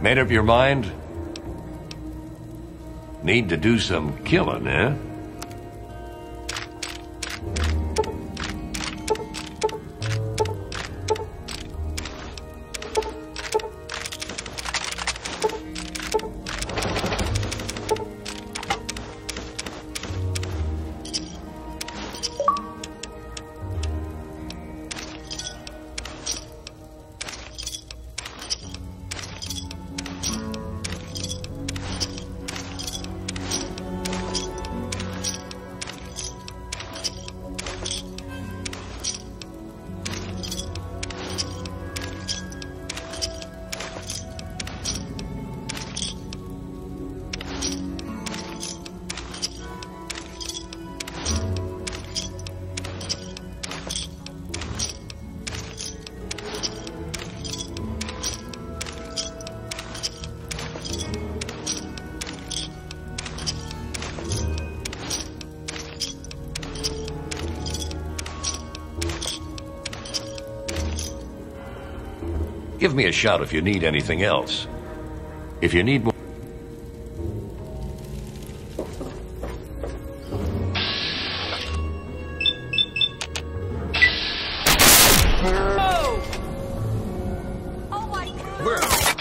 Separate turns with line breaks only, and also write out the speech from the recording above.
Made up your mind? Need to do some killing, eh? Give me a shout if you need anything else. If you need more. Oh! Oh